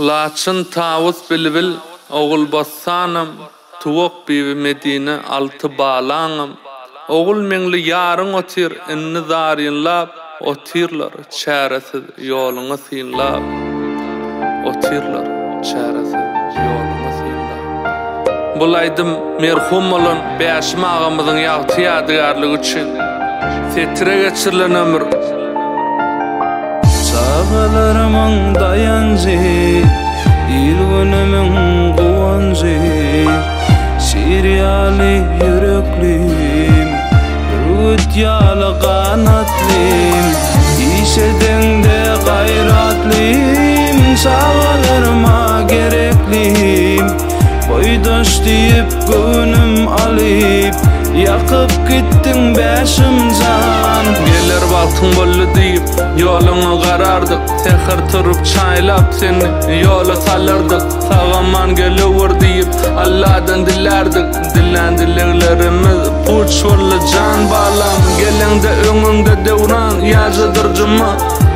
Laçın tavus bilbil oğul bassanım tuvoq medine altı bağlanım oğul menli yarın otir enni zarin lab otirlar çaresi yolunu sin lab otirlar çaresi yolunu bulaydım merhum olan beşmağımızın yağtı yadigarlığı için setre geçirlen ömür Sağalarımın dayancı yala kanatlıyım İş de gayratlim, Sağlarıma gerekliyim Boydaş deyip günüm alip, Yakıp gittin beşimden Gelir balkın bollu deyip yolunu karardık Tekir turup çaylap seni yolu salardık Sağaman gelip Allah'dan dillerdik Dillendirlerimiz Puç vurlu can bağlam Gelin de önün de devran Yazıdır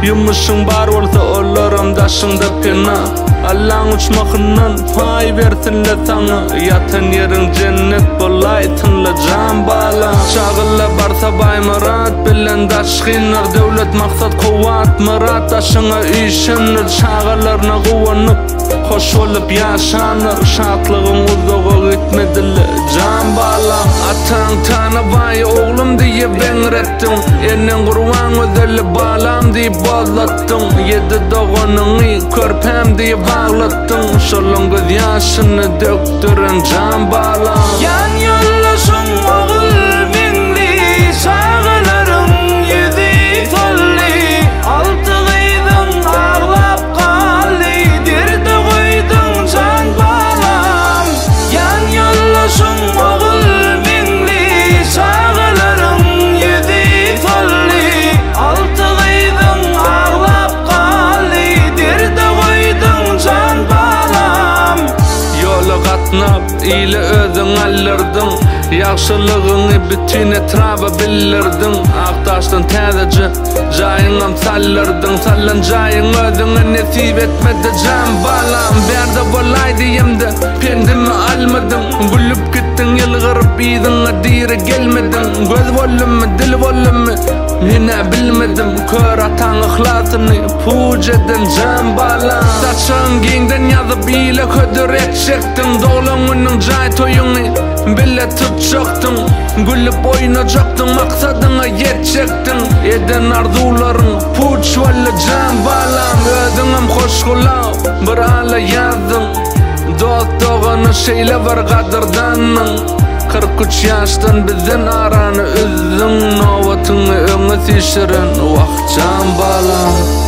Yumuşun bar olsa Olurum daşın da pina Allah'ın uçmakından Fay versinle sana Yatın yerin cennet Bolay tınlı can bağlam Çağılla barta bay mirat Bilen daş giyinir Devlet maksat kuvat Marat Daşına işinir Çağılırna kuvanıp Koş olup yaşanır Şatlığın u tan tana vay oğlum diye ben rettim Enin qurwan özelle balam diye bağlattım yedi doğanın iyi körpem diye bağlattım şolun göz yaşını döktürün can bağlam ile özün allırdın Yaşılığını bütün etrafa bildirdin Aktaştın tədəci Cayınam sallırdın Sallan cayın ödün Nesip etmedi can balam Berda bolay diyemdi Pendimi almadım Bulup gittin yılgırıp Yidin adiri gelmedin Göz volumi dil volumi Nene bilmedim kör atan ıhlatını Pujedin can balan Saçın gengden yazı bile ködür et çektim Dolongunun cay toyunu bile tut çöktüm Gülüp oynacaktım maksadına yet çektim Eden arzuların puç valli can balan Ödünüm hoş kulağım bir hala yazdım Dost doğanı şeyle var kadırdanım 43 yaştan bizden aranı üzdüm Novatını Junge T-Shirt und Balan